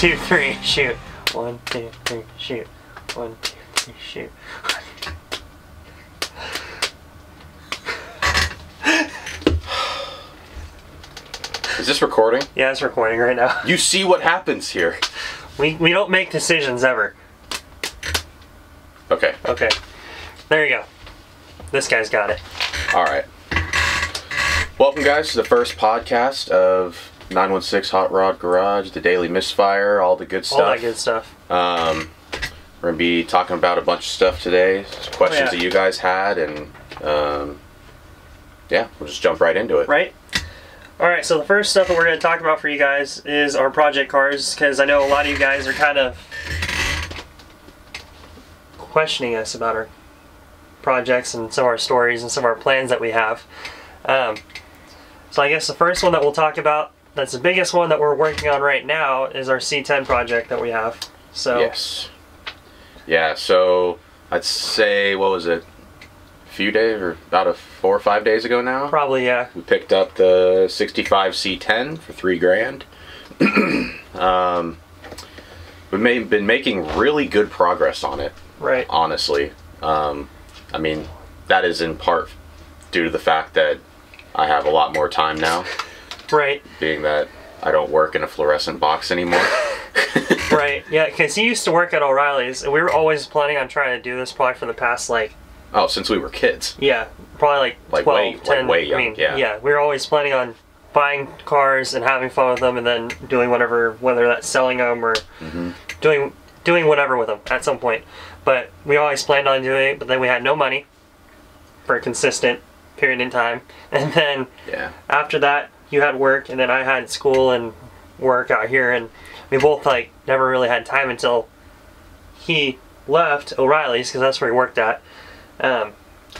Two, three, shoot. One, two, three, shoot. One, two, three, shoot. Is this recording? Yeah, it's recording right now. You see what happens here. We, we don't make decisions ever. Okay. Okay. There you go. This guy's got it. All right. Welcome, guys, to the first podcast of 916 Hot Rod Garage, the Daily Misfire, all the good stuff. All that good stuff. Um, we're gonna be talking about a bunch of stuff today, questions yeah. that you guys had, and um, yeah, we'll just jump right into it. Right? Alright, so the first stuff that we're going to talk about for you guys is our project cars, because I know a lot of you guys are kind of questioning us about our projects and some of our stories and some of our plans that we have. Um, so I guess the first one that we'll talk about, that's the biggest one that we're working on right now, is our C10 project that we have. So Yes. Yeah. So I'd say what was it? A few days or about a four or five days ago now. probably, yeah. We picked up the 65 C10 for three grand. um, we've made, been making really good progress on it, Right. honestly. Um, I mean, that is in part due to the fact that I have a lot more time now, Right. being that I don't work in a fluorescent box anymore. Right. Yeah, because he used to work at O'Reilly's, and we were always planning on trying to do this probably for the past, like, oh, since we were kids. Yeah, probably like, Like 12, way- like 10. way young, I mean, yeah. we were always planning on buying cars and having fun with them, and then doing whatever, whether that's selling them or Mm-hmm. doing doing whatever with them at some point. But we always planned on doing it, but then we had no money for a consistent period in time, and then Yeah. after that, you had work, and then I had school and work out here, and we both like never really had time until he left O'Reilly's because that's where he worked at um,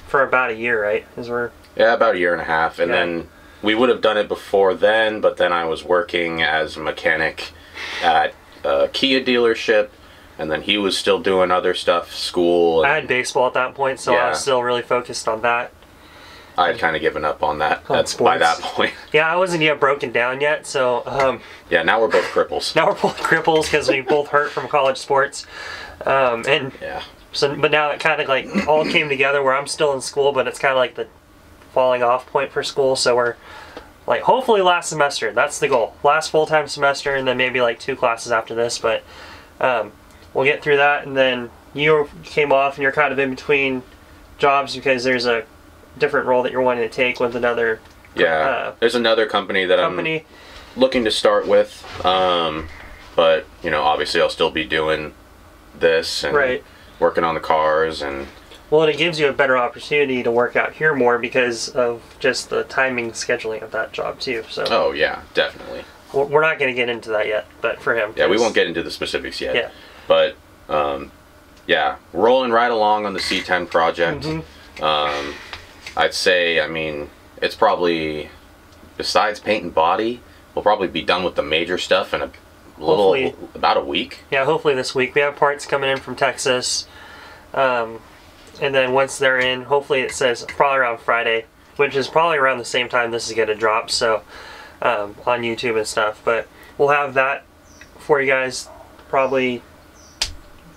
for about a year, right? Because we're Yeah, about a year and a half. And Yeah. then we would have done it before then, but then I was working as a mechanic at a Kia dealership, and then he was still doing other stuff, school. And I had baseball at that point, so I was still really focused on that. I had kind of given up on that On at, by that point. Yeah, I wasn't yet broken down yet, so um, yeah, now we're both cripples. now we're both cripples because we both hurt from college sports, um, and Yeah. So, but now it kind of like all came together where I'm still in school, but it's kind of like the falling off point for school. So we're like, hopefully last semester. That's the goal. Last full time semester, and then maybe like two classes after this. But um, we'll get through that, and then you came off, and you're kind of in between jobs because there's a different role that you're wanting to take with another Yeah. Uh, There's another company that company. I'm looking to start with, um, but, you know, obviously I'll still be doing this and Right. working on the cars and Well, and it gives you a better opportunity to work out here more because of just the timing scheduling of that job too. So oh yeah definitely we're- not going to get into that yet, but for him, Yeah, we won't get into the specifics yet. Yeah. But um, yeah, rolling right along on the C10 project. Mhm. Um, I'd say, I mean, it's probably besides paint and body, we'll probably be done with the major stuff in a little Hopefully. about a week. Yeah, hopefully this week. We have parts coming in from Texas. Um, and then once they're in, hopefully it says probably around Friday, which is probably around the same time this is going to drop. So um, on YouTube and stuff. But we'll have that for you guys probably.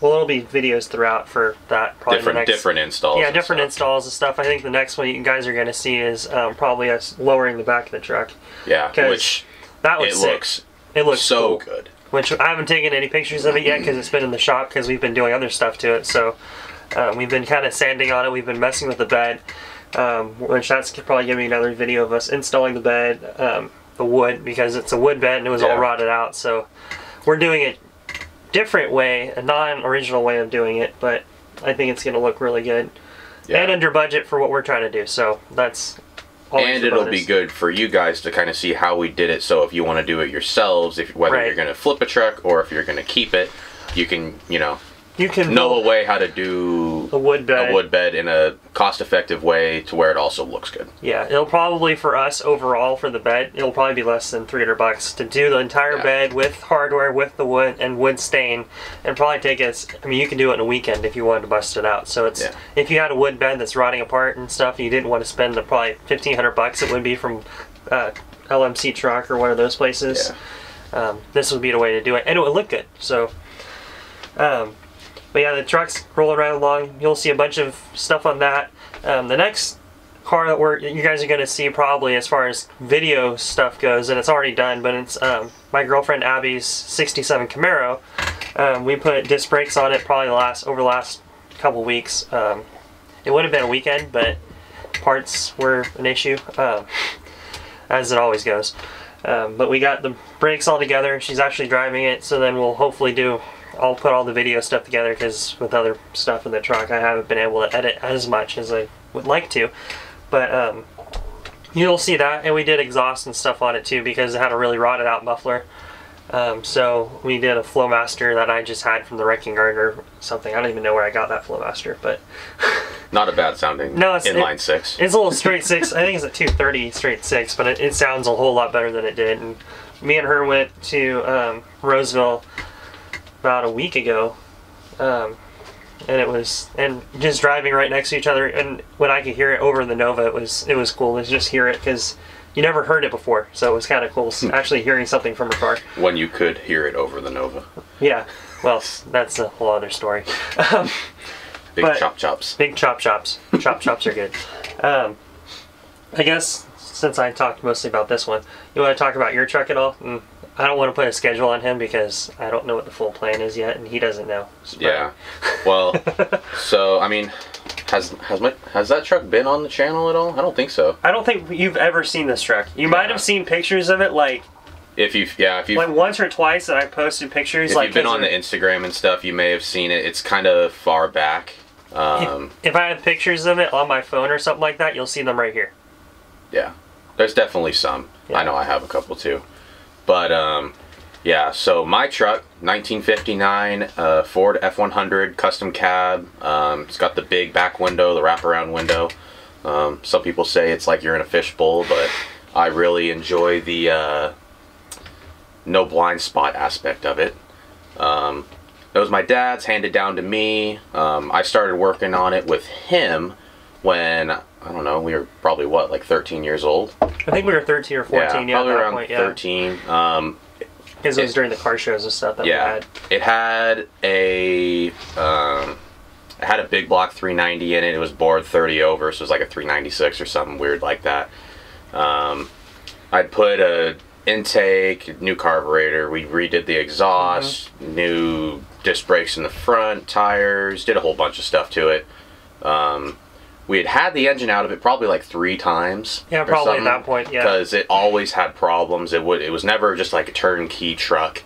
Well, it'll be videos throughout for that. Probably different next, different installs. Yeah, different stuff. installs and stuff. I think the next one you guys are going to see is um, probably us lowering the back of the truck. Yeah, which That was it sick. looks it looks so cool. good. which I haven't taken any pictures of it yet because it's been in the shop because we've been doing other stuff to it. So um, we've been kind of sanding on it. We've been messing with the bed, um, which that's probably giving me another video of us installing the bed, um, the wood because it's a wood bed and it was Yeah. all rotted out. So we're doing it different way, a non-original way of doing it, but I think it's going to look really good Yeah. and under budget for what we're trying to do. So that's and it'll bonus. be good for you guys to kind of see how we did it. So if you want to do it yourselves, if whether Right. you're going to flip a truck or if you're going to keep it, you can you know You can know a way how to do a wood bed. a wood bed in a cost-effective way to where it also looks good. Yeah, it'll probably for us overall for the bed, it'll probably be less than 300 bucks to do the entire Yeah. bed with hardware, with the wood and wood stain, and probably take us. I mean, you can do it in a weekend if you wanted to bust it out. So it's Yeah. if you had a wood bed that's rotting apart and stuff, and you didn't want to spend the probably 1500 bucks it would be from uh, LMC truck or one of those places. um, this would be the way to do it, and it would look good. So, um, but yeah, the truck's rolling right along. You'll see a bunch of stuff on that. Um, the next car that we're you guys are gonna see probably as far as video stuff goes, and it's already done, but it's um, my girlfriend Abby's '67 Camaro. Um, we put disc brakes on it probably last over the last couple weeks. Um, it would have been a weekend, but parts were an issue, um, as it always goes. Um, but we got the brakes all together. She's actually driving it, so then we'll hopefully do. I'll put all the video stuff together because with other stuff in the truck, I haven't been able to edit as much as I would like to. But um, you'll see that, and we did exhaust and stuff on it too because it had a really rotted out muffler. Um, so we did a Flowmaster that I just had from the Wrecking Guard or something. I don't even know where I got that Flowmaster, but Not a bad sounding No, it's- inline it- six. it's a little straight six. I think it's a 230 straight six, but it, it sounds a whole lot better than it did. And me and her went to um, Roseville about a week ago, um, and it was and just driving right next to each other. And when I could hear it over the Nova, it was it was cool to just hear it because you never heard it before, so it was kind of cool actually hearing something from a car. when you could hear it over the Nova. Yeah, well, that's a whole other story. Um, Big chop chops. Big chop chops. Chop chops are good. Um, I guess since I talked mostly about this one, you want to talk about your truck at all? Mm, I don't want to put a schedule on him because I don't know what the full plan is yet, and he doesn't know. So- Yeah. Well, so I mean, has has my has that truck been on the channel at all? I don't think so. I don't think you've ever seen this truck. You might have seen pictures of it, like If you've yeah, if you've like once or twice that I posted pictures. if like you've been on the Instagram and stuff, you may have seen it. It's kind of far back. Um, If I have pictures of it on my phone or something like that, you'll see them right here. yeah, there's definitely some. Yeah. I know I have a couple too, but um, yeah. So my truck, 1959 uh, Ford F100 custom cab. Um, it's got the big back window, the wraparound window. Um, some people say it's like you're in a fishbowl, but I really enjoy the uh, no blind spot aspect of it. Um, it was my dad's, handed down to me. Um, I started working on it with him when I don't know. We were probably what, like 13 years old. I think we were 13 or 14. Yeah, probably at that around point. Yeah, 13. Um, because it was during the car shows and stuff that we yeah, had. it had a um, it had a big block 390 in it. It was bored 30 over, so it was like a 396 or something weird like that. Um, I'd put a intake, new carburetor. We redid the exhaust, Mm-hmm. new disc brakes in the front, tires. Did a whole bunch of stuff to it. Um, we had had the engine out of it probably like three times. Yeah, probably at that point, yeah. because it always had problems. It would. It was never just like a turnkey truck.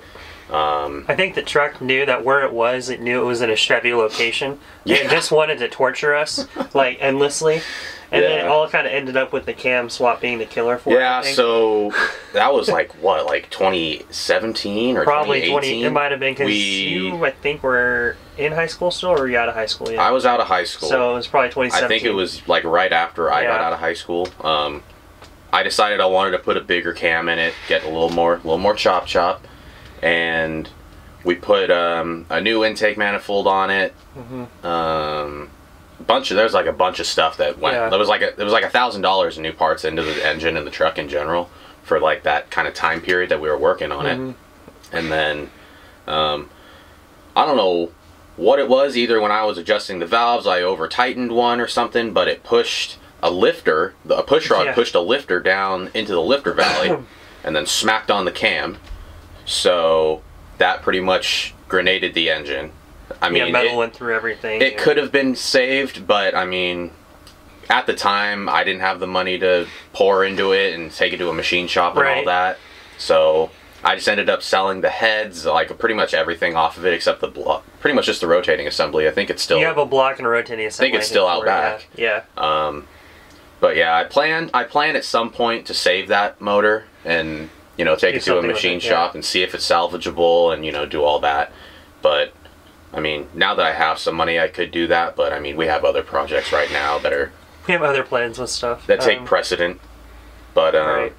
Um, I think the truck knew that where it was, it knew it was in a Chevy location. Yeah. It just wanted to torture us, like, endlessly. And then it all kind of ended up with the cam swap being the killer for it. I yeah, so that was like what, like 2017 or Probably 2018? 20. It might have been because you, I think, were in high school still, or were you out of high school yet? I was out of high school. So it was probably 2017. I think it was like right after I got out of high school. Um, I decided I wanted to put a bigger cam in it, get a little more, a little more chop chop, and we put um, a new intake manifold on it. Mm-hmm. Um, bunch of there's like a bunch of stuff that went. Yeah. There was like a, there was like a thousand dollars in new parts into the engine and the truck in general for like that kind of time period that we were working on Mhm. it, and then um, I don't know what it was. Either when I was adjusting the valves, I over tightened one or something, but it pushed a lifter. A push rod Yeah. pushed a lifter down into the lifter valley, and then smacked on the cam. So that pretty much grenaded the engine. I mean, yeah, metal it- went through everything. it could have been saved, but I mean, at the time, I didn't have the money to pour into it and take it to a machine shop and all that. So I just ended up selling the heads, like pretty much everything off of it except the block, pretty much just the rotating assembly. I think it's still. You have a block and a rotating assembly. I think it's still out it, yeah. back. Yeah. Um, but yeah, I plan I plan at some point to save that motor and you know take Do it to a machine it, yeah. shop and see if it's salvageable and you know do all that. But I mean, now that I have some money, I could do that. But I mean, we have other projects right now that are We have other plans with stuff. that take Um, precedent. But uh, Right.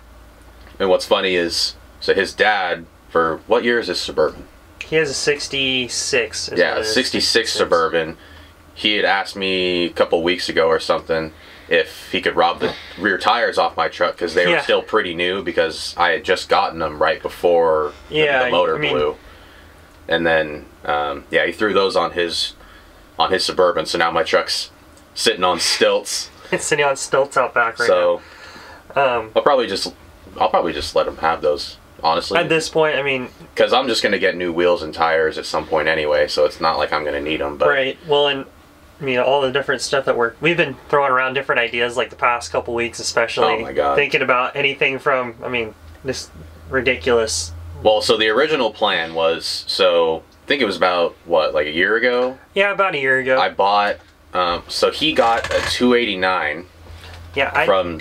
and what's funny is so his dad for what year is his suburban? He has a 66. yeah, it is, 66 suburban. He had asked me a couple weeks ago or something. if he could rob the rear tires off my truck because they were Yeah. still pretty new because I had just gotten them right before the- Yeah, the, motor I mean- blew. And then, um, yeah, he threw those on his on his suburban. So now my truck's sitting on stilts. It's sitting on stilts out back right so now. Um, I'll probably just I'll probably just let him have those honestly at this point, I mean, because I'm just gonna get new wheels and tires at some point anyway. So it's not like I'm gonna need them. But right. Well, and I mean, all the different stuff that we're we've been throwing around different ideas like the past couple weeks, especially. Oh my God. Thinking about anything from, I mean, this ridiculous. well, so the original plan was so I think it was about what like a year ago. Yeah, about a year ago. I bought. Um, so he got a 289 yeah, I, from.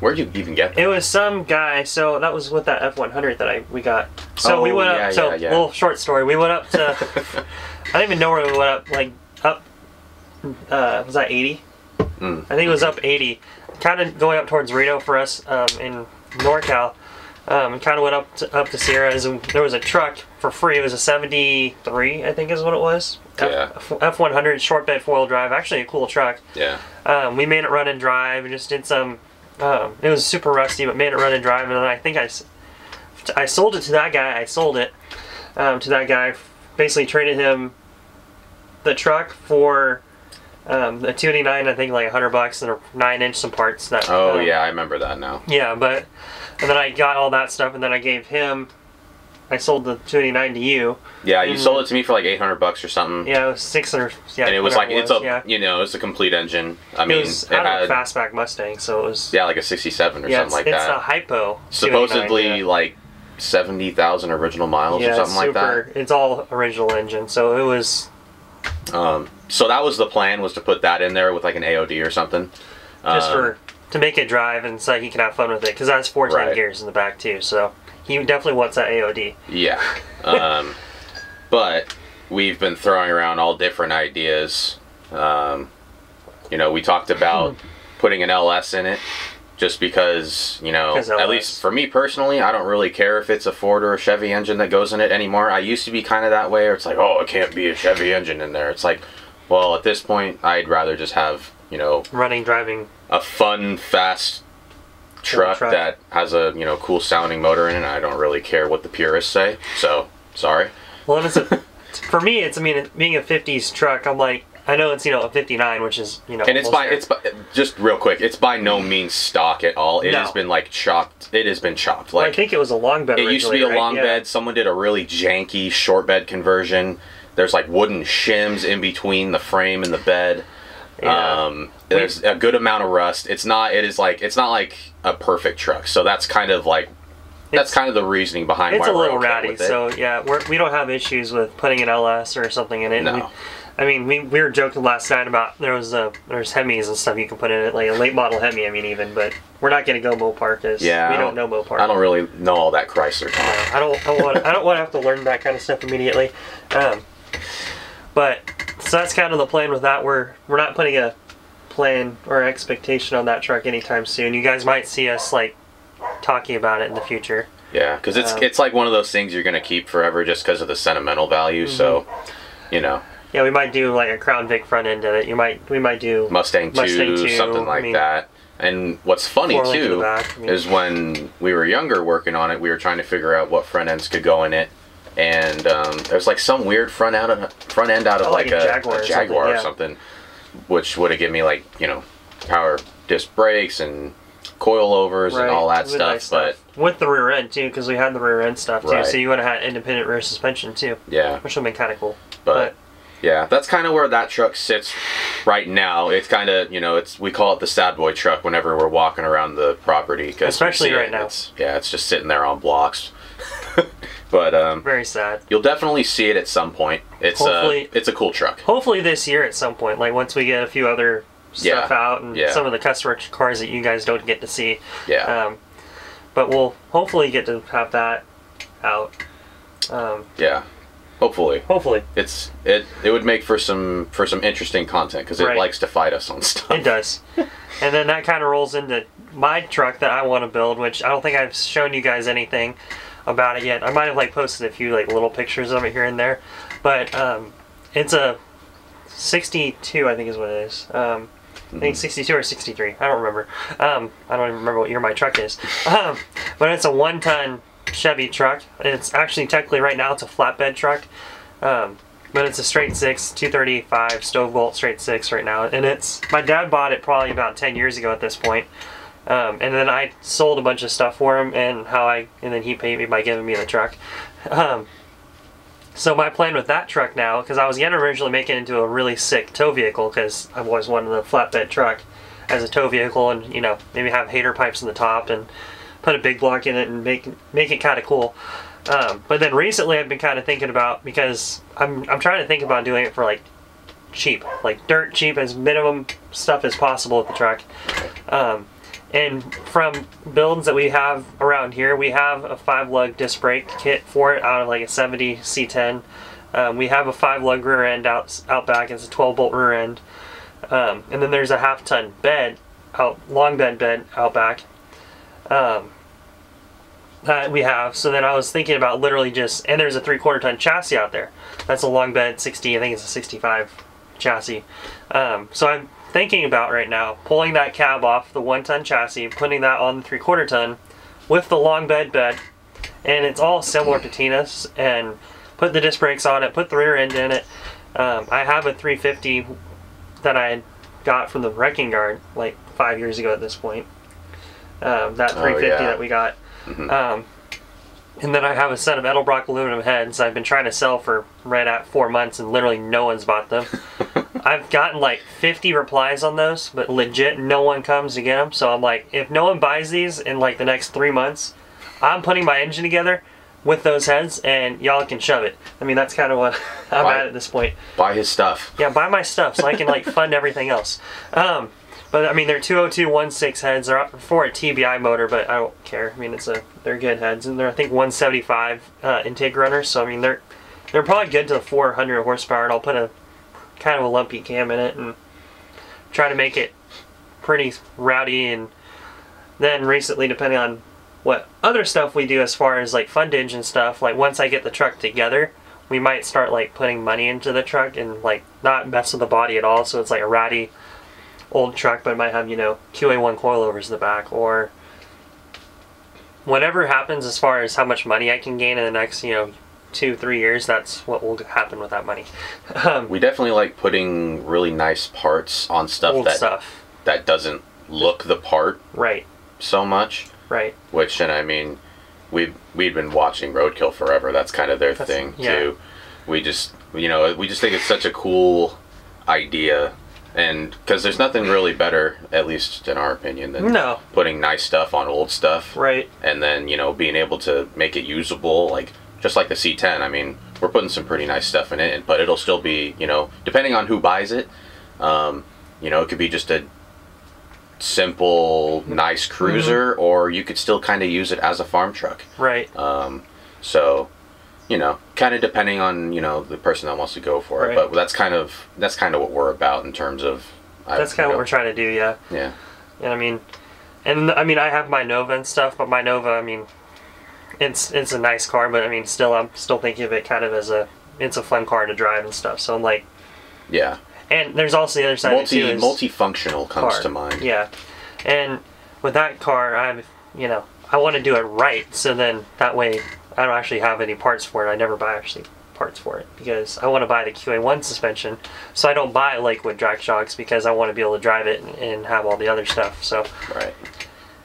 Where'd you even get that? It was some guy. So that was with that F one hundred that I we got. So we Oh, went up. yeah, so yeah, yeah. little short story. We went up to. I don't even know where we went up. Like up. Uh, was that eighty? Mm. I think it was up eighty. Kind of going up towards Reno for us um, in NorCal. Um, and kind of went up to, up to Sierras, and there was a truck for free. It was a '73, I think, is what it was. Yeah. F one hundred short bed four wheel drive. Actually, a cool truck. Yeah. Um, we made it run and drive and just did some. Um, it was super rusty, but made it run and drive. And then I think I, I sold it to that guy. I sold it um, to that guy. Basically traded him the truck for um, the 289. I think like 100 bucks and a nine inch some parts. That. Oh um, yeah, I remember that now. Yeah, but and then I got all that stuff, and then I gave him. I sold the 289 to you. Yeah, you sold it to me for like 800 bucks or something. Yeah, it was 600. Yeah, and it was like whatever it's a yeah. you know it's a complete engine. I It mean, was it had a fastback Mustang, so it was. yeah like a 67 or Yeah, something it's, like it's that. a hypo. Supposedly yeah. like 70,000 original miles or yeah, something like that. It's all original engine, so it was. Um, so that was the plan was to put that in there with like an AOD or something. just Um, for to make it drive and so he can have fun with it because that's 14 Right. gears in the back too so he definitely wants that AOD Yeah. Um, but we've been throwing around all different ideas. Um, you know, we talked about putting an LS in it just because, you know, at least for me personally, I don't really care if it's a Ford or a Chevy engine that goes in it anymore. I used to be kind of that way, or it's like, oh, it can't be a Chevy engine in there. It's like, well, at this point, I'd rather just have, you know, running driving a fun, fast truck, truck. that has a you know cool sounding motor in it. I don't really care what the purists say. So sorry. well it's a for me it's I mean it, being a 50s truck I'm like I know it's you know a 59 which is you know And it's by there. it's by, just real quick. It's by no means stock at all. It No. has been like chopped. It has been chopped. Well, I think it was a long bed it used to be a right? long Yeah. bed. Someone did a really janky short bed conversion. There's like wooden shims in between the frame and the bed. Yeah. Um, there's a good amount of rust. It's not. It is like it's not like a perfect truck. So that's kind of like that's It's- kind of the reasoning behind it's why a little okay ratty so yeah we're, we don't have issues with putting an LS or something in it No. We- I mean, we, we were joking last night about there was a there's Hemis and stuff you can put in it, like a late model Hemi. I mean, even, but we're not going to go Mopar because Yeah, we don't know Mopar. I don't really know all that Chrysler talk. I don't. I don't want. I don't want to have to learn that kind of stuff immediately. Um, but so that's kind of the plan with that. We're we're not putting a plan or expectation on that truck anytime soon. You guys might see us like talking about it in the future. Yeah, because it's Um, it's like one of those things you're gonna keep forever just because of the sentimental value. So, Mm-hmm. you know, Yeah, we might do like a Crown Vic front end of it. You might. We might do. Mustang two, Mustang 2, something I like mean, that. And what's funny four link in the too back, I mean- is when we were younger working on it, we were trying to figure out what front ends could go in it. And um, there's like some weird front out of front end out of Oh, like, like a a, Jaguar or Jaguar something, or yeah. something, which would have given me like you know power disc brakes and coilovers and all that stuff. nice But with the rear end too, because we had the rear end stuff too. Right. So you would have had independent rear suspension too, yeah, which would have been kind of cool. but yeah, that's kind of where that truck sits right now. It's kind of you know it's we call it the sad boy truck whenever we're walking around the property because Especially right it, now. It's, yeah, it's just sitting there on blocks. But um, very sad. you'll definitely see it at some point. It's Hopefully- uh, it's a cool truck. Hopefully this year at some point, like once we get a few other stuff Yeah, out and yeah. some of the customer cars that you guys don't get to see. Yeah, Um, but we'll hopefully get to have that out. Um, yeah. Hopefully, hopefully it's it it would make for some for some interesting content because it Right. likes to fight us on stuff. it does. and then that kind of rolls into my truck that I want to build, which I don't think I've shown you guys anything about it yet. I might have like posted a few like little pictures of it here and there, but um, it's a 62, I think is what it is. Um, I think 62 or 63. I don't remember. Um, I don't even remember what year my truck is. Um, but it's a one-ton Chevy truck. It's actually technically right now it's a flatbed truck. Um, but it's a straight six, 235 stove bolt straight six right now. And it's my dad bought it probably about 10 years ago at this point. Um, and then I sold a bunch of stuff for him, and how I and then he paid me by giving me the truck. Um, so my plan with that truck now, because I was gonna originally make it into a really sick tow vehicle, because I've always wanted a flatbed truck as a tow vehicle, and you know maybe have hater pipes in the top and put a big block in it and make make it kind of cool. Um, but then recently I've been kind of thinking about because I'm I'm trying to think about doing it for like cheap, like dirt cheap as minimum stuff as possible with the truck. Um, and from builds that we have around here, we have a five lug disc brake kit for it out of like a 70 C10. Um, we have a five lug rear end out out back. It's a 12 bolt rear end. Um, and then there's a half ton bed out long bed bed out back. Um, that we have. So then I was thinking about literally just, and there's a three quarter ton chassis out there. That's a long bed 60, I think it's a 65 chassis. Um, so I'm thinking about right now pulling that cab off the one ton chassis, putting that on the three quarter ton with the long bed bed, and it's all similar to Tina's, and put the disc brakes on it, put the rear end in it. Um, I have a 350 that I got from the wrecking guard like five years ago at this point. Um, that 350 yeah. that we got. Um, and then I have a set of Edelbrock aluminum heads I've been trying to sell for right at four months, and literally no one's bought them. I've gotten like 50 replies on those, but legit no one comes to get them. So I'm like, if no one buys these in like the next three months, I'm putting my engine together with those heads, and y'all can shove it. I mean, that's kind of what I'm Buy- at at this point. Buy his stuff. Yeah, buy my stuff so I can like fund everything else. Um, but I mean, they're 202.16 heads. They're up for a TBI motor, but I don't care. I mean, it's a they're good heads, and they're I think 175 uh, intake runners. So I mean, they're they're probably good to 400 horsepower. And I'll put a kind of a lumpy cam in it and try to make it pretty rowdy. And then recently, depending on what other stuff we do as far as like fund engine stuff, like once I get the truck together, we might start like putting money into the truck and like not mess with the body at all. So it's like a ratty old truck, but it might have you know QA1 coilovers in the back or whatever happens as far as how much money I can gain in the next you know two three years. That's what will happen with that money. Um, We definitely like putting really nice parts on stuff old that stuff, that doesn't look the part right? so much. Right. Which, and I mean, we we'd been watching Roadkill forever. That's kind of their That's- thing yeah. too. We just, you know, we just think it's such a cool idea, and because there's nothing really better, at least in our opinion, than No. putting nice stuff on old stuff, Right. and then you know being able to make it usable, like just like the C10. I mean, we're putting some pretty nice stuff in it, but it'll still be, you know, depending on who buys it, um, you know, it could be just a simple, nice Mm-hmm. cruiser, or you could still kind of use it as a farm truck. Right. Um, so, you know, kind of depending on you know the person that wants to go for it. Right. But that's kind of that's kind of what we're about in terms of. That's kind of what we're trying to do. Yeah. Yeah. And I mean, and I mean, I have my Nova and stuff, but my Nova, I mean, it's it's a nice car, but I mean, still, I'm still thinking of it kind of as a it's a fun car to drive and stuff. So I'm like, Yeah. and there's also the other side Multi too. Multifunctional comes car. to mind. Yeah, and with that car, I'm you know I want to do it right, so then that way I don't actually have any parts for it. I never buy actually parts for it because I want to buy the QA1 suspension, so I don't buy Lakewood drag shocks because I want to be able to drive it and, and have all the other stuff. So Right.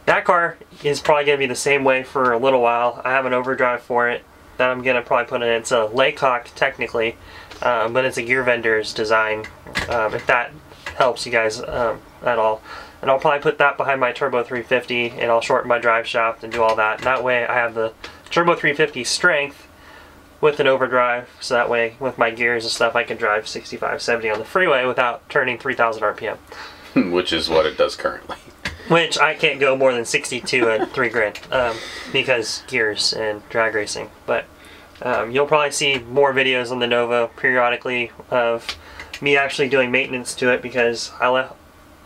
That car is probably going to be the same way for a little while. I have an overdrive for it that I'm going to probably put in. It's a Laycock technically, um, but it's a gear vendor's design. Um, if that helps you guys um, at all. And I'll probably put that behind my Turbo 350 and I'll shorten my drive shaft and do all that. And that way I have the Turbo 350 strength with an overdrive. So that way with my gears and stuff I can drive 65, 70 on the freeway without turning 3,000 RPM. Which is what it does currently. Which I can't go more than 62 at three grand um, because gears and drag racing. But um, you'll probably see more videos on the Nova periodically of me actually doing maintenance to it because I left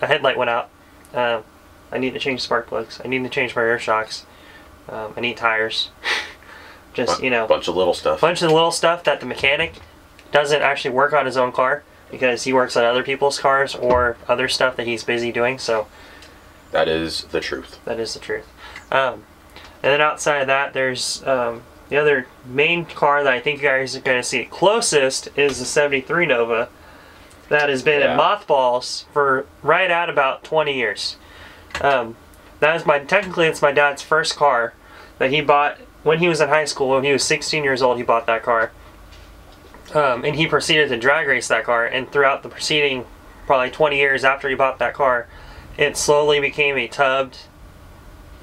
a headlight went out. Um, I need to change spark plugs. I need to change my air shocks. Um, I need tires. Just you know, bunch of little stuff. bunch of little stuff that the mechanic doesn't actually work on his own car. because he works on other people's cars or other stuff that he's busy doing. So That is the truth. that is the truth. Um, and then outside of that, there's um, the other main car that I think you guys are going to see closest is the 73 Nova that has been Yeah. in mothballs for right at about 20 years. Um, that is my technically it's my dad's first car that he bought when he was in high school. When he was 16 years old, he bought that car, um, and he proceeded to drag race that car. And throughout the preceding, probably 20 years after he bought that car, it slowly became a tubbed,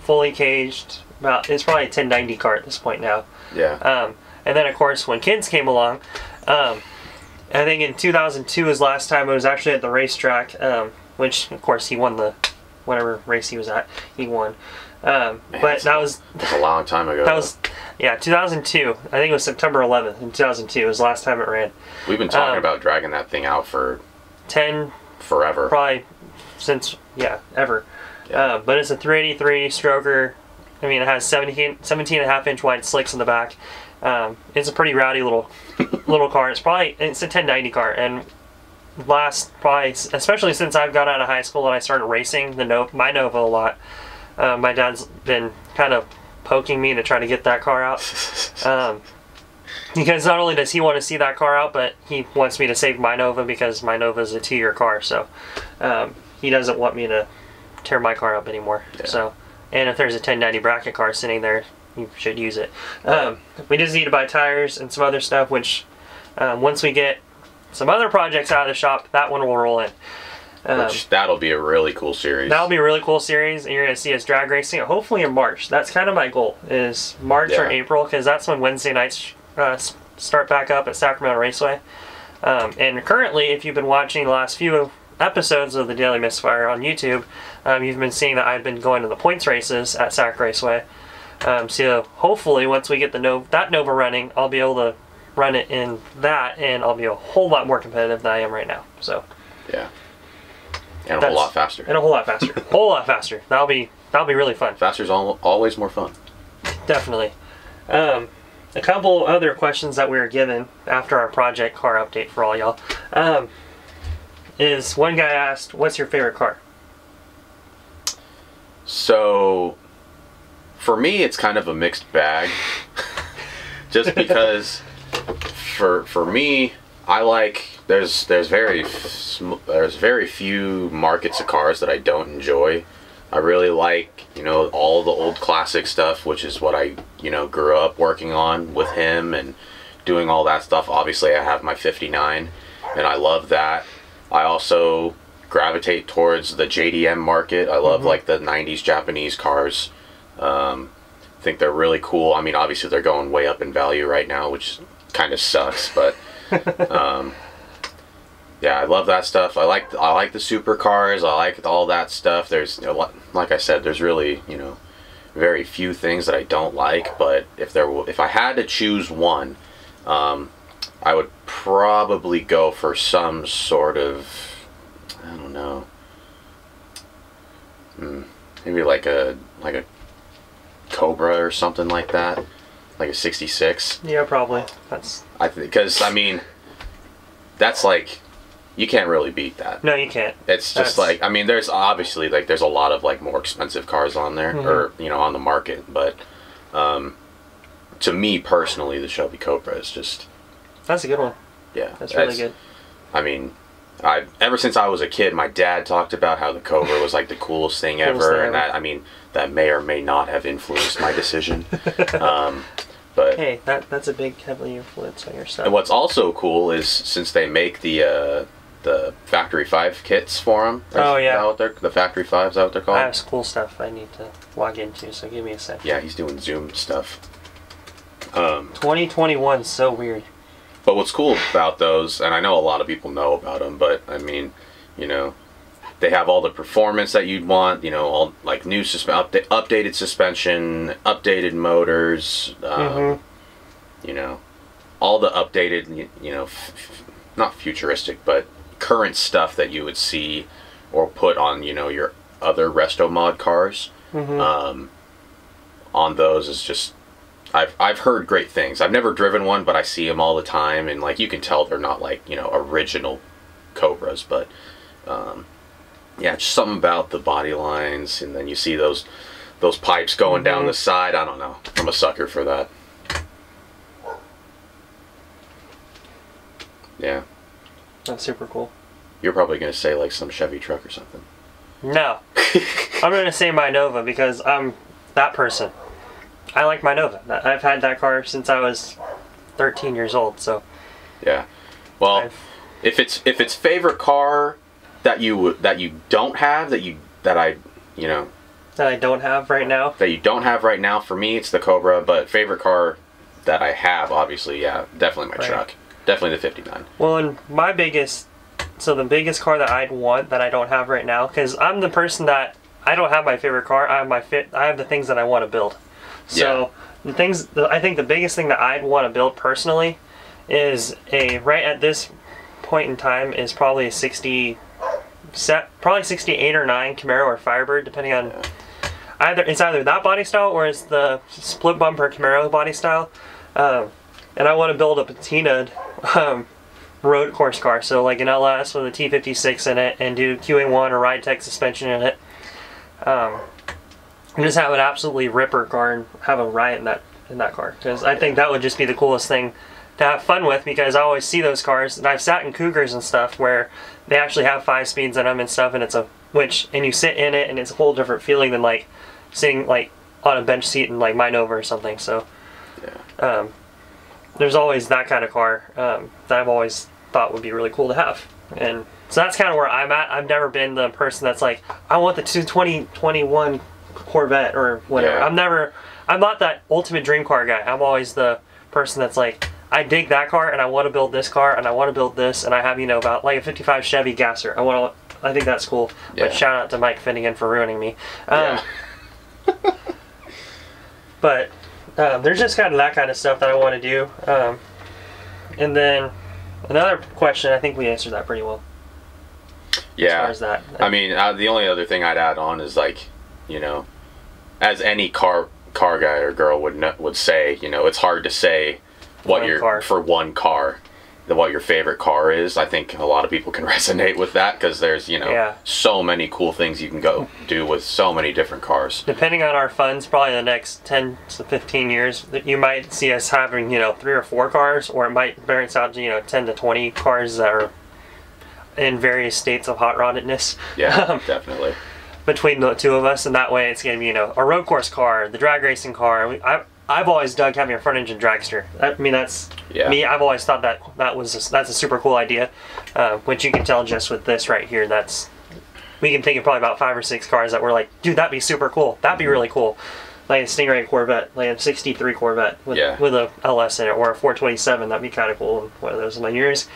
fully caged. About it's probably a 1090 car at this point now. Yeah. Um, and then, of course, when kids came along, um, I think in 2002 was last time it was actually at the racetrack, um, which, of course, he won the whatever race he was at. He won. Um, Man, but that was a long time ago. that was yeah 2002. I think it was September 11th in 2002 was the last time it ran. We've been talking um, about dragging that thing out for 10 forever. probably since yeah ever. Yeah. Uh, but it's a 383 stroker. I mean, it has 17, 17 and a half inch wide slicks in the back. Um, it's a pretty rowdy little little car. It's probably it's a 1090 car, and last probably especially since I've got out of high school and I started racing the no my Nova a lot. Uh, my dad's been kind of poking me to try to get that car out. Um, because not only does he want to see that car out, but he wants me to save my Nova because my Nova is a two-year car. So um, he doesn't want me to tear my car up anymore. Yeah. So, and if there's a 1090 bracket car sitting there, you should use it. Um, we just need to buy tires and some other stuff. Which um, once we get some other projects out of the shop, that one will roll in. Um, Which that'll be a really cool series. That'll be a really cool series, and you're gonna see us drag racing. Hopefully in March. That's kind of my goal is March or April, because that's when Wednesday nights uh, start back up at Sacramento Raceway. Um, and currently, if you've been watching the last few episodes of the Daily Misfire on YouTube, um, you've been seeing that I've been going to the points races at Sac Raceway. Um, so hopefully, once we get the Nova, that Nova running, I'll be able to run it in that, and I'll be a whole lot more competitive than I am right now. So. yeah. And a whole lot faster. And a whole lot faster. A whole lot faster. That'll be that'll be really fun. Faster's al- always more fun. Definitely. Um, a couple other questions that we were given after our project car update for all y'all um, is one guy asked, "What's your favorite car?" So, for me, it's kind of a mixed bag. Just because, for for me, I like there's there's very there's very few markets of cars that I don't enjoy. I really like you know all the old classic stuff, which is what I you know grew up working on with him and doing all that stuff. Obviously, I have my '59, and I love that. I also gravitate towards the JDM market. I love like the '90s Japanese cars. Um, think they're really cool. I mean, obviously they're going way up in value right now, which kind of sucks. But um, yeah, I love that stuff. I like I like the supercars. I like all that stuff. There's you know, like I said, there's really you know very few things that I don't like. But if there w- if I had to choose one, um, I would probably go for some sort of I don't know. Hmm, maybe like a like a Cobra or something like that, like a '66. Yeah, probably. That's I think because I mean, that's like you can't really beat that. no, you can't. It's just That's- like I mean, there's obviously like there's a lot of like more expensive cars on there Mhm. or you know on the market, but um, to me personally, the Shelby Cobra is just That's a good one. yeah, That's really good. I mean, I ever since I was a kid, my dad talked about how the Cobra was like the coolest thing Coolest ever, thing and ever. that I mean that may or may not have influenced my decision. um, but Hey, that that's a big heavily influence on your stuff. and what's also cool is since they make the uh, the Factory Five kits for them. Oh, yeah. what they're, the Factory Five is that what they're called? I have cool stuff I need to log into, so give me a sec. yeah, he's doing Zoom stuff. Um, 2021 so weird. But what's cool about those, and I know a lot of people know about them, but I mean, you know, they have all the performance that you'd want. You know, all like new susp- upda- updated suspension, updated motors. Um, Mhm. You know, all the updated, you know, f- f- not futuristic, but current stuff that you would see or put on, you know, your other resto mod cars Mhm. um, on those is just I've I've heard great things. I've never driven one, but I see them all the time, and like you can tell they're not like you know original Cobras, but um, yeah, just something about the body lines, and then you see those those pipes going down Mhm. the side. I don't know. I'm a sucker for that. Yeah, That's super cool. you're probably gonna say like some Chevy truck or something. No. I'm going to say my Nova because I'm that person. I like my Nova. I've had that car since I was 13 years old, so Yeah. Well, I've, if it's if it's favorite car that you that you don't have that you that I you know that I don't have right now. that you don't have right now for me it's the Cobra but favorite car that I have obviously yeah definitely my Right. truck definitely the 59 Well, and my biggest, so the biggest car that I'd want that I don't have right now, because I'm the person that I don't have my favorite car. I have my fit. I have the things that I want to build. So the things, the, I think the biggest thing that I'd want to build personally is a right at this point in time is probably a 60 set probably 68 or 9 Camaro or Firebird depending on either it's either that body style or it's the split bumper Camaro body style. Um, and I want to build a patinaed um, road course car so like an LS with a T56 in it and do QA1 or RideTech suspension in it. Um, and just have an absolutely ripper car and have a riot in that in that car because I think that would just be the coolest thing to have fun with because I always see those cars and I've sat in Cougars and stuff where they actually have five speeds in them and stuff and it's a which and you sit in it and it's a whole different feeling than like sitting like on a bench seat in like my Nova or something so yeah um, there's always that kind of car um, that I've always thought would be really cool to have. And so that's kind of where I'm at. I've never been the person that's like, I want the 2021 Corvette or whatever. Yeah. I'm never, I'm not that ultimate dream car guy. I'm always the person that's like, I dig that car and I want to build this car and I want to build this and I have, you know, about like a 55 Chevy Gasser. I want to, I think that's cool. Yeah. But shout out to Mike Finnegan for ruining me. Um, yeah but um, there's just kind of that kind of stuff that I want to do. Um, and then another question, I think we answered that pretty well as far yeah as that. I mean uh, the only other thing I'd add on is like you know as any car car guy or girl would know, would say you know it's hard to say what One your car. for one car the, what your favorite car is. I think a lot of people can resonate with that because there's you know Yeah. so many cool things you can go do with so many different cars. Depending on our funds, probably the next 10 to 15 years, that you might see us having, you know, three or four cars, or it might balance out to, you know, 10 to 20 cars that are in various states of hot roddedness. Yeah, Um, definitely. Between the two of us, and that way it's gonna be you know a road course car, the drag racing car. We- I I've always dug having a front engine dragster. I mean that's Yeah. me. I've always thought that that was a, that's a super cool idea, uh, which you can tell just with this right here. That's we can think of probably about five or six cars that were like, dude, that'd be super cool. That'd be really cool. Like a Stingray Corvette, like a '63 Corvette with Yeah. with a LS in it, or a 427. That'd be kind of cool. One of those in my years.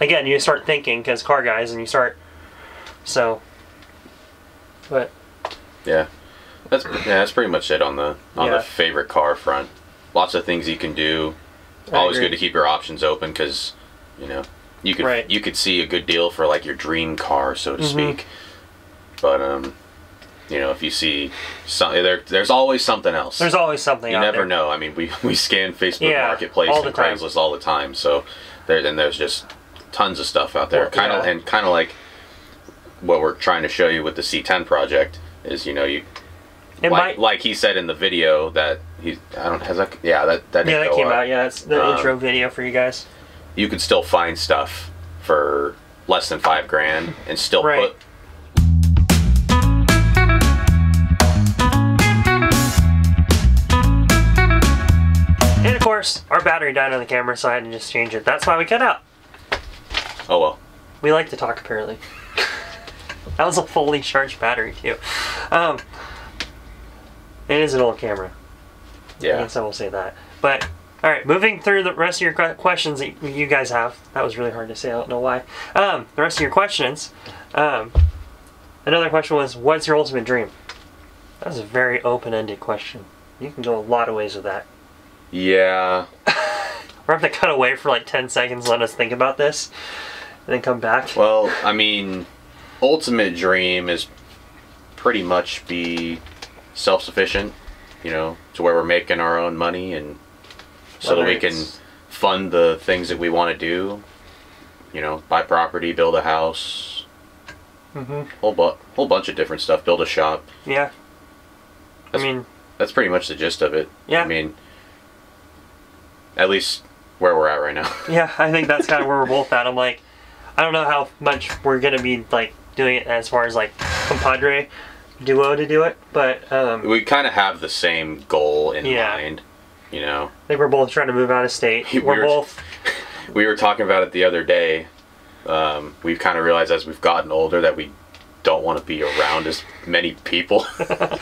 Again, you start thinking because car guys, and you start. So. But Yeah, that's yeah, that's pretty much it on the on Yeah. the favorite car front. Lots of things you can do. I Always agree. good to keep your options open because you know you could Right. you could see a good deal for like your dream car, so to Mhm. speak. But um, you know if you see some there, there's always something else. There's always something you never there. know. I mean, we we scan Facebook Yeah, Marketplace and. Craigslist all the time, so there and there's just tons of stuff out there. Well, kind of yeah. and kind of like what we're trying to show you with the C10 project is you know you It like, might. like he said in the video that he I don't has that yeah that that yeah, that came up. out. Yeah, that's the Um, intro video for you guys. You could still find stuff for less than five grand and still Right. put And of course, our battery died on the camera, so I had to just change it. That's why we cut out. oh well We like to talk, apparently. That was a fully charged battery too. Um, it is an old camera. Yeah. I guess I will say that. But all right, moving through the rest of your questions that you guys have. That was really hard to say. I don't know why. Um, the rest of your questions. Um, another question was, "What's your ultimate dream?" That was a very open-ended question. You can go a lot of ways with that. yeah We're gonna have to cut away for like ten seconds, let us think about this, and then come back. well I mean ultimate dream is pretty much be self sufficient you know to where we're making our own money and so that we can fund the things that we want to do you know, buy property, build a house, hmm whole bu- whole bunch of different stuff, build a shop. Yeah. I mean, That's pretty much the gist of it. Yeah. I mean, at least where we're at right now. yeah, I think that's kind of where we're both at. I'm like, I don't know how much we're gonna be like doing it as far as like compadre duo to do it, but um, we kind of have the same goal in Yeah. mind. You know, I think we're both trying to move out of state. We We're were- both we were talking about it the other day. Um, we've kind of realized as we've gotten older that we don't want to be around as many people. the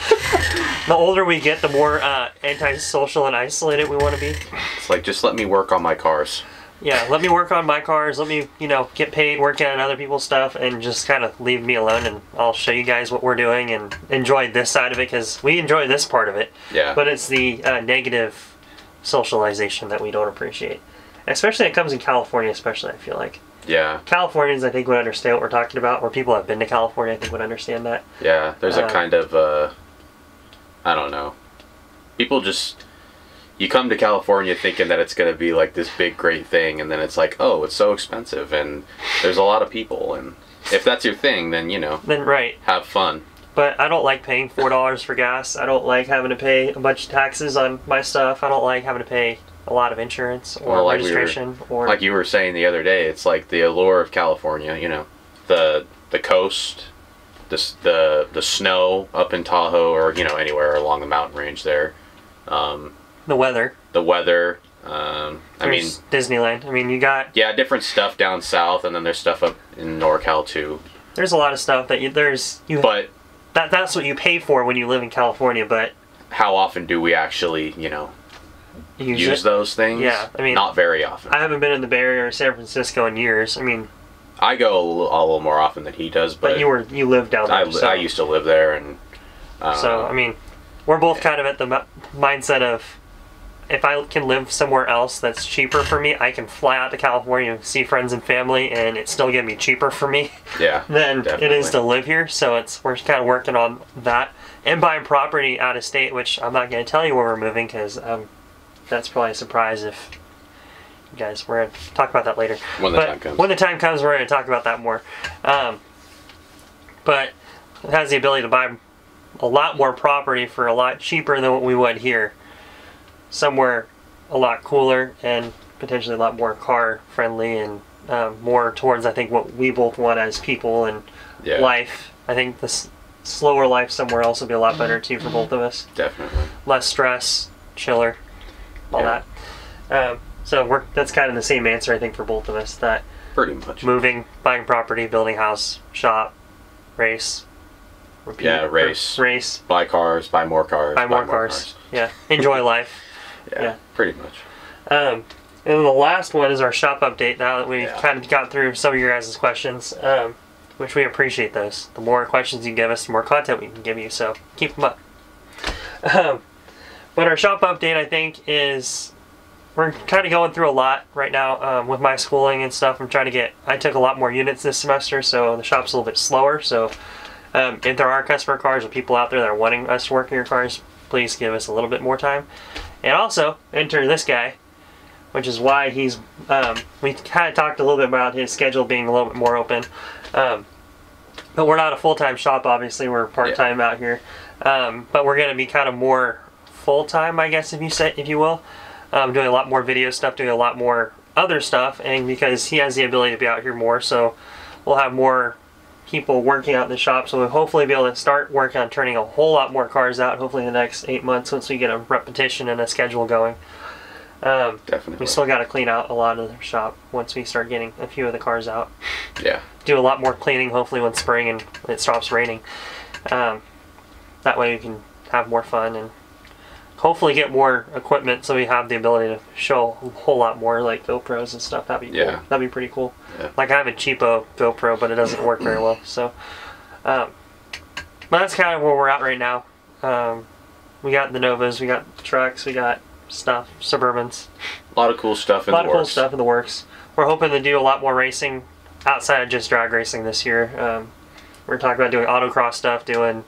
older we get, the more uh, antisocial and isolated we want to be. it's like just let me work on my cars. Yeah, let me work on my cars. Let me, you know, get paid working on other people's stuff, and just kind of leave me alone. And I'll show you guys what we're doing and enjoy this side of it because we enjoy this part of it. Yeah. But it's the uh, negative socialization that we don't appreciate, especially it comes in California. Especially, I feel like yeah. Californians, I think, would understand what we're talking about, or people have been to California, I think, would understand that. Yeah, there's a Uh, kind of uh, I don't know. People just you come to California thinking that it's going to be like this big great thing and then it's like, "Oh, it's so expensive and there's a lot of people." And if that's your thing, then, you know, Then right, have fun. but I don't like paying four dollars for gas. I don't like having to pay a bunch of taxes on my stuff. I don't like having to pay a lot of insurance or Well, like we were- or Like you were saying the other day, it's like the allure of California, you know, the the coast, the the the snow up in Tahoe or, you know, anywhere along the mountain range there. Um, the weather. the weather, um, I mean, Disneyland. I mean, you got yeah, different stuff down south, and then there's stuff up in NorCal too. there's a lot of stuff that you there's you But that that's what you pay for when you live in California, but how often do we actually, you know, you use those things? Yeah, I mean- not very often. I haven't been in the Bay Area or San Francisco in years. I mean, I go a little, a little more often than he does, but, but you were you lived down there. I, so, I used to live there, and uh, so I mean, we're both kind of at the mi- mindset of if I can live somewhere else that's cheaper for me, I can fly out to California and see friends and family, and it's still gonna be cheaper for me yeah, than it is to live here. So it's we're kind of working on that and buying property out of state, which I'm not gonna tell you where we're moving because um, that's probably a surprise if you guys we're gonna talk about that later. when the but time comes. when the time comes, we're going to talk about that more. Um, but it has the ability to buy a lot more property for a lot cheaper than what we would here. Somewhere a lot cooler and potentially a lot more car friendly and um, more towards I think what we both want as people and yeah, life. I think this slower life somewhere else would be a lot better too for both of us definitely. less stress, chiller, all Yeah. that. Um, so we're that's kind of the same answer I think for both of us. That Pretty much. moving, buying property, building house, shop, race, repeat, Yeah, race. race, Buy cars, buy more cars, buy more cars. Yeah, enjoy life. Yeah, Yeah. pretty much. Um, and then the last one is our shop update. Now that we've Yeah. kind of got through some of your guys' questions, um, which we appreciate those. The more questions you give us, the more content we can give you. So keep them up. Um, but our shop update, I think, is we're kind of going through a lot right now um, with my schooling and stuff. I'm trying to get. I took a lot more units this semester, so the shop's a little bit slower. So um, if there are customer cars or people out there that are wanting us to work in your cars, please give us a little bit more time. And also enter this guy, which is why he's. Um, we kind of talked a little bit about his schedule being a little bit more open. Um, but we're not a full time shop, obviously. We're part time out here. Um, but we're going to be kind of more full time, I guess, if you say, if you will. Um, doing a lot more video stuff, doing a lot more other stuff, and because he has the ability to be out here more, so we'll have more people working out in the shop. So we'll hopefully be able to start working on turning a whole lot more cars out. Hopefully in the next eight months, once we get a repetition and a schedule going. Um, Definitely. we still got to clean out a lot of the shop once we start getting a few of the cars out. yeah. Do a lot more cleaning, hopefully when spring and it stops raining. Um, that way we can have more fun and hopefully get more equipment so we have the ability to show a whole lot more like GoPros and stuff. That'd be Yeah. cool. That'd be pretty cool. Yeah. Like I have a cheapo GoPro, but it doesn't work very well. So, um, but that's kind of where we're at right now. Um, we got the Novas, we got trucks, we got stuff, Suburbans, A lot of cool stuff a lot of cool stuff in the works. We're hoping to do a lot more racing outside of just drag racing this year. Um, we're talking about doing autocross stuff, doing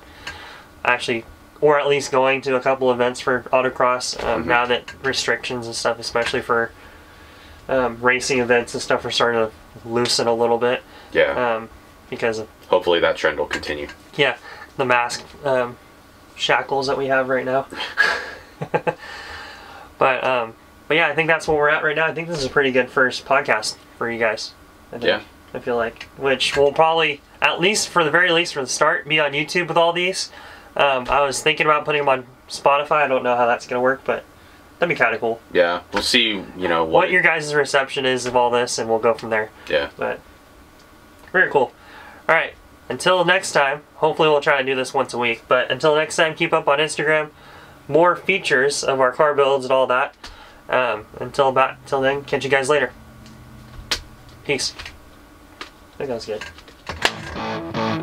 actually, or at least going to a couple events for autocross. Um, Mhm. Now that restrictions and stuff, especially for um, racing events and stuff are starting to loosen a little bit Yeah. um, because of Hopefully that trend will continue. yeah the mask um, shackles that we have right now. but um, but yeah, I think that's where we're at right now. I think this is a pretty good first podcast for you guys. I think, Yeah. I feel like, which will probably, at least for the very least for the start, be on YouTube with all these. Um, I was thinking about putting them on Spotify. I don't know how that's gonna work, but that'd be kind of cool. Yeah. We'll see. You know what? What your guys' reception is of all this, and we'll go from there. yeah. But very cool. All right. Until next time, hopefully we'll try to do this once a week. But until next time, keep up on Instagram. More features of our car builds and all that. Um, until about until then, catch you guys later. Peace. I think that was good.